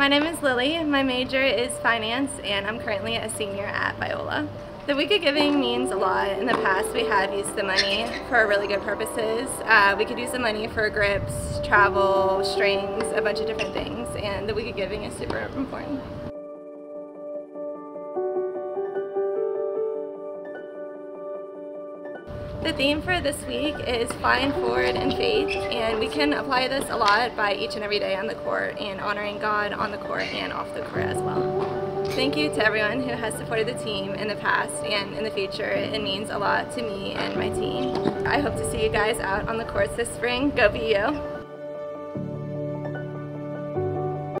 My name is Lilly. My major is finance and I'm currently a senior at Biola. The Week of Giving means a lot. In the past we have used the money for really good purposes. Uh, we could use the money for grips, travel, strings, a bunch of different things and the Week of Giving is super important. The theme for this week is flying forward in faith and we can apply this a lot by each and every day on the court and honoring God on the court and off the court as well. Thank you to everyone who has supported the team in the past and in the future. It means a lot to me and my team. I hope to see you guys out on the courts this spring. Go be you.